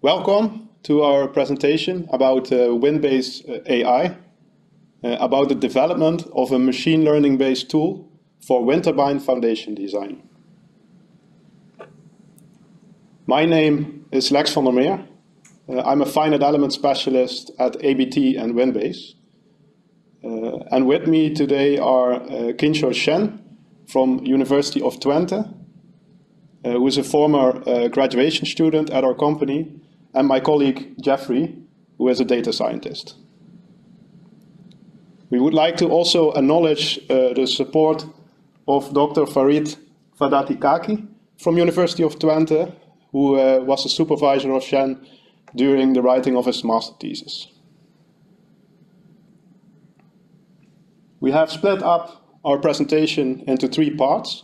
Welcome to our presentation about uh, Windbase uh, AI, uh, about the development of a machine learning-based tool for wind turbine foundation design. My name is Lex van der Meer. Uh, I'm a finite element specialist at ABT and Windbase. Uh, and with me today are uh, Qinshuo Shen from University of Twente, who is a former graduation student at our company and my colleague Jeffrey, who is a data scientist. We would like to also acknowledge uh, the support of Dr. Farid Vahdatikhaki from University of Twente, who uh, was the supervisor of Shen during the writing of his master thesis. We have split up our presentation into three parts.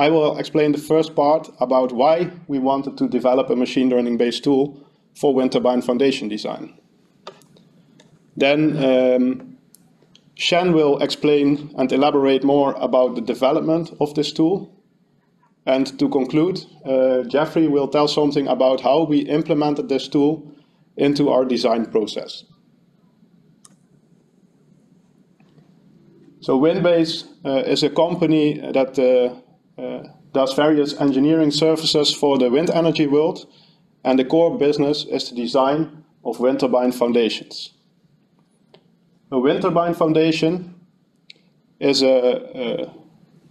I will explain the first part about why we wanted to develop a machine learning based tool for wind turbine foundation design. Then um, Shen will explain and elaborate more about the development of this tool. And to conclude, uh, Jeffrey will tell something about how we implemented this tool into our design process. So Windbase uh, is a company that uh, does various engineering services for the wind energy world, and the core business is the design of wind turbine foundations. A wind turbine foundation is uh, uh,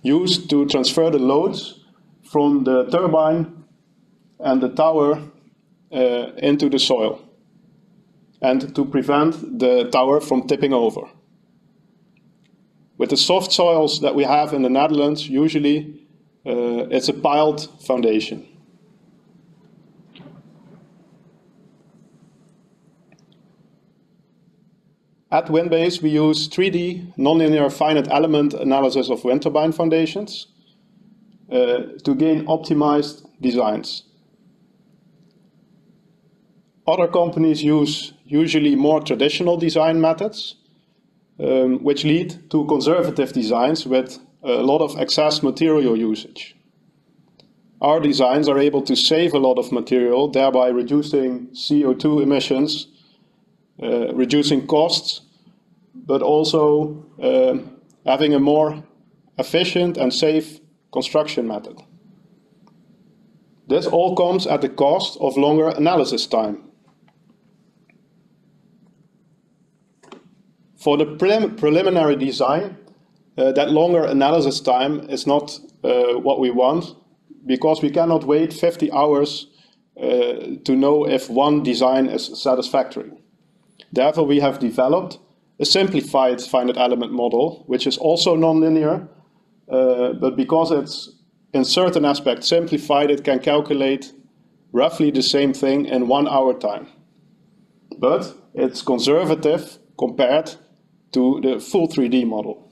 used to transfer the loads from the turbine and the tower uh, into the soil and to prevent the tower from tipping over. With the soft soils that we have in the Netherlands, usually uh, it's a piled foundation. At Windbase, we use 3D nonlinear finite element analysis of wind turbine foundations uh, to gain optimized designs. Other companies use usually more traditional design methods, um, which lead to conservative designs with a lot of excess material usage. Our designs are able to save a lot of material, thereby reducing CO2 emissions, uh, reducing costs, but also uh, having a more efficient and safe construction method. This all comes at the cost of longer analysis time. For the prelim preliminary design, uh, that longer analysis time is not uh, what we want because we cannot wait 50 hours uh, to know if one design is satisfactory. Therefore, we have developed a simplified finite element model, which is also nonlinear, uh, but because it's in certain aspects simplified, it can calculate roughly the same thing in one hour time. But it's conservative compared to the full 3D model.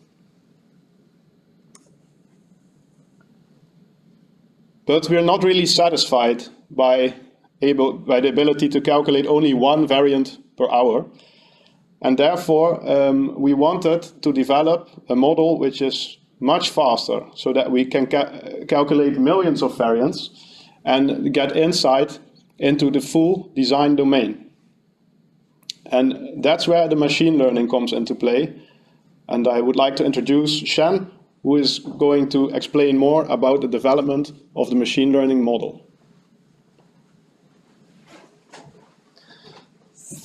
But we're not really satisfied by, able, by the ability to calculate only one variant per hour. And therefore, um, we wanted to develop a model which is much faster so that we can ca calculate millions of variants and get insight into the full design domain. And that's where the machine learning comes into play. And I would like to introduce Shen, who is going to explain more about the development of the machine learning model.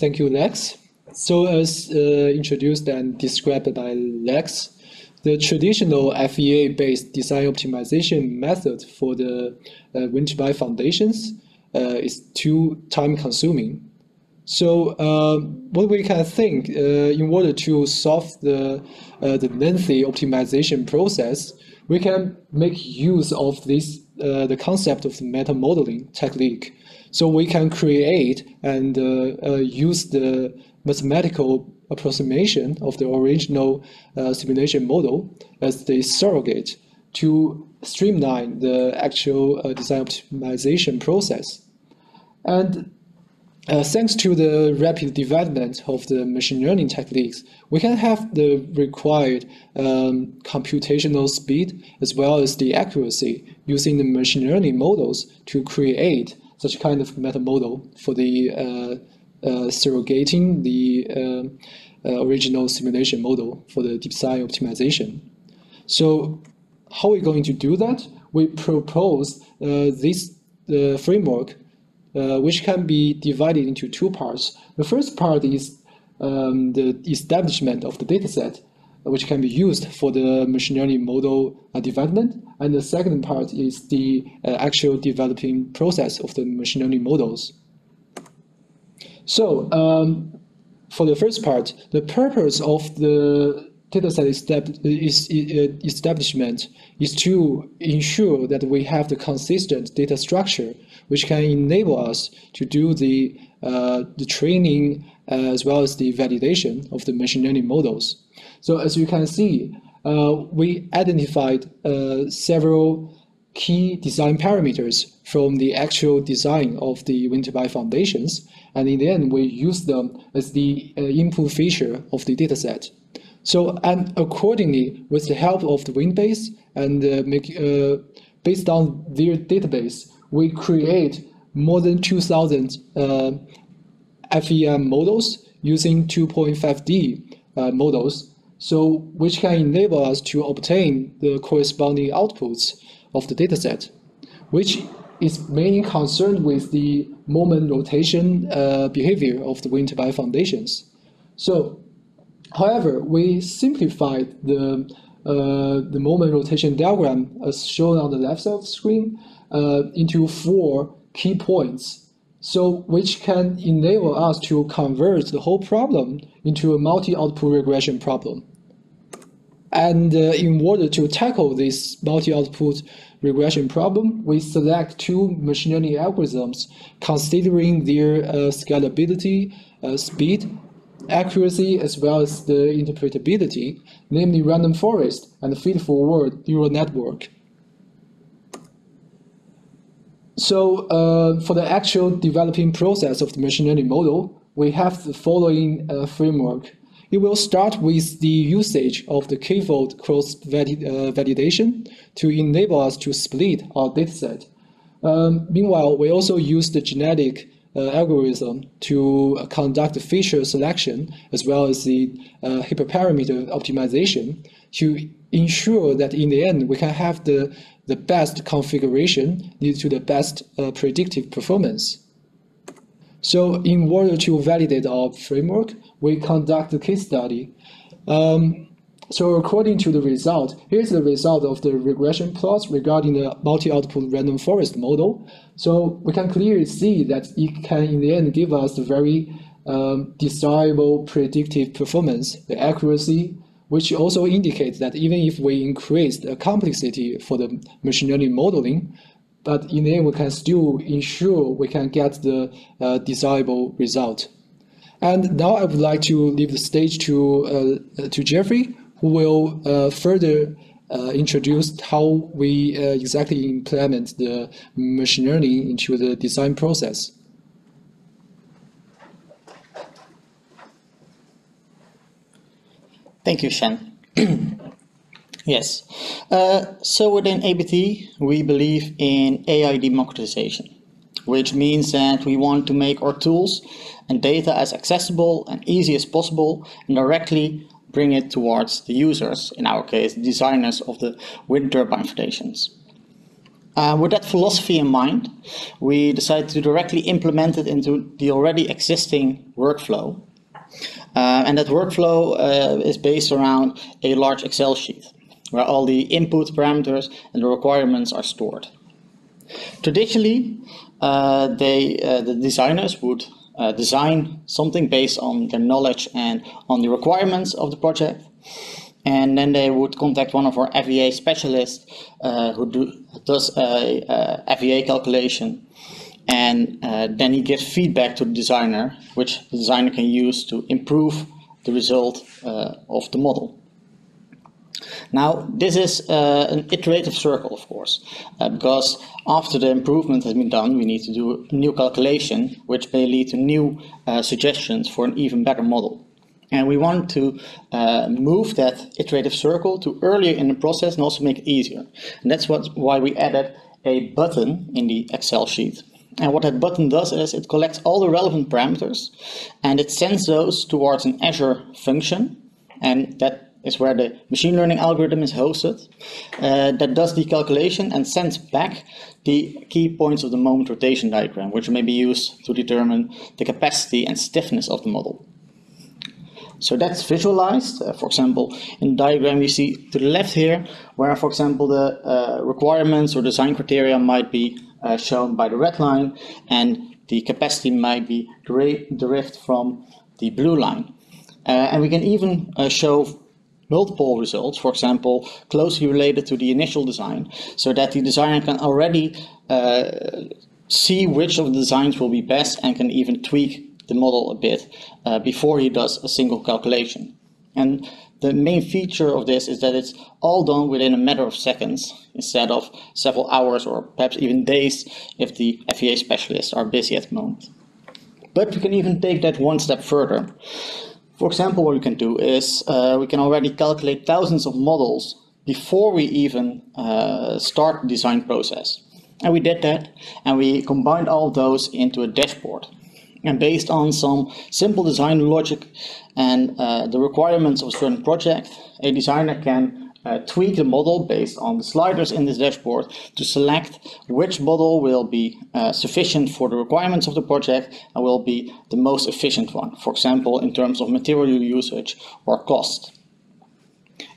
Thank you, Lex. So as uh, introduced and described by Lex, the traditional FEA-based design optimization method for the uh, turbine foundations uh, is too time-consuming so uh, what we can think uh, in order to solve the, uh, the lengthy optimization process, we can make use of this uh, the concept of meta modeling technique. So we can create and uh, uh, use the mathematical approximation of the original simulation model as the surrogate to streamline the actual design optimization process. And uh, thanks to the rapid development of the machine learning techniques, we can have the required um, computational speed as well as the accuracy using the machine learning models to create such kind of meta model for the uh, uh, surrogating the uh, uh, original simulation model for the design optimization. So how are we going to do that? We propose this framework, which can be divided into two parts. The first part is um, the establishment of the dataset, which can be used for the machine learning model uh, development. And the second part is the uh, actual developing process of the machine learning models. So um, for the first part, the purpose of the dataset uh, establishment is to ensure that we have the consistent data structure, which can enable us to do the, uh, the training as well as the validation of the machine learning models. So as you can see, uh, we identified uh, several key design parameters from the actual design of the wind turbine foundations. And in the end, we use them as the uh, input feature of the dataset. So, and accordingly, with the help of the Windbase and uh, make, uh, based on their database, we create more than 2,000 uh, FEM models using 2.5D uh, models, so which can enable us to obtain the corresponding outputs of the dataset, which is mainly concerned with the moment rotation uh, behavior of the wind turbine foundations. So, however, we simplified the uh, the moment rotation diagram as shown on the left side of the screen uh, into four key points so which can enable us to convert the whole problem into a multi-output regression problem. And uh, in order to tackle this multi-output regression problem, we select two machine learning algorithms considering their uh, scalability, uh, speed, accuracy, as well as the interpretability, namely random forest and feed-forward neural network. So uh, for the actual developing process of the machine learning model, we have the following uh, framework. It will start with the usage of the k-fold cross -valid uh, validation to enable us to split our dataset. Um, meanwhile, we also use the genetic algorithm to conduct the feature selection as well as the uh, hyperparameter optimization to ensure that in the end we can have the the best configuration leads to the best uh, predictive performance. So in order to validate our framework, we conduct a case study. Um, so according to the result, here's the result of the regression plots regarding the multi-output random forest model. So we can clearly see that it can in the end give us a very um, desirable predictive performance, the accuracy, which also indicates that even if we increase the complexity for the machine learning modeling, but in the end we can still ensure we can get the uh, desirable result. And now I would like to leave the stage to, uh, to Jeffrey, who will uh, further uh, introduce how we uh, exactly implement the machine learning into the design process. Thank you, Shen. yes. Uh, so within ABT, we believe in AI democratization, which means that we want to make our tools and data as accessible and easy as possible and directly bring it towards the users, in our case, designers of the wind turbine foundations. Uh, with that philosophy in mind, we decided to directly implement it into the already existing workflow uh, and that workflow uh, is based around a large Excel sheet where all the input parameters and the requirements are stored. Traditionally, uh, they, uh, the designers would uh, design something based on their knowledge and on the requirements of the project. And then they would contact one of our FEA specialists uh, who do, does a, a FEA calculation and uh, then he gives feedback to the designer, which the designer can use to improve the result uh, of the model. Now, this is uh, an iterative circle, of course, uh, because after the improvement has been done, we need to do a new calculation, which may lead to new uh, suggestions for an even better model. And we want to uh, move that iterative circle to earlier in the process and also make it easier. And that's what, why we added a button in the Excel sheet And what that button does is it collects all the relevant parameters and it sends those towards an Azure function. And that is where the machine learning algorithm is hosted. Uh, that does the calculation and sends back the key points of the moment rotation diagram, which may be used to determine the capacity and stiffness of the model. So that's visualized. Uh, for example, in the diagram you see to the left here, where for example the uh, requirements or design criteria might be uh, shown by the red line and the capacity might be derived from the blue line. Uh, and we can even uh, show multiple results, for example, closely related to the initial design, so that the designer can already uh, see which of the designs will be best and can even tweak the model a bit uh, before he does a single calculation. And the main feature of this is that it's all done within a matter of seconds instead of several hours or perhaps even days if the FEA specialists are busy at the moment. But we can even take that one step further. For example, what we can do is uh, we can already calculate thousands of models before we even uh, start the design process. And we did that and we combined all those into a dashboard. And based on some simple design logic and uh, the requirements of a certain project, a designer can uh, tweak the model based on the sliders in this dashboard to select which model will be uh, sufficient for the requirements of the project and will be the most efficient one, for example, in terms of material usage or cost.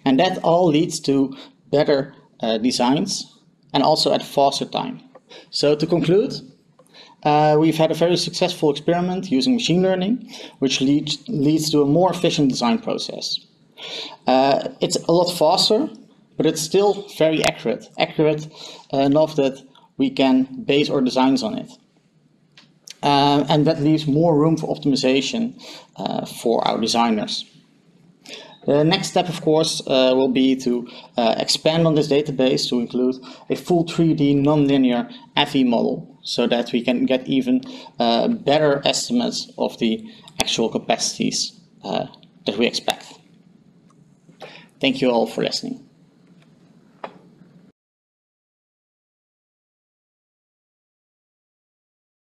And that all leads to better uh, designs and also at faster time. So to conclude, uh, we've had a very successful experiment using machine learning, which leads, leads to a more efficient design process. Uh, it's a lot faster, but it's still very accurate, accurate enough that we can base our designs on it. Uh, and that leaves more room for optimization uh, for our designers. The next step, of course, uh, will be to uh, expand on this database to include a full 3D nonlinear FE model so that we can get even uh, better estimates of the actual capacities uh, that we expect. Thank you all for listening.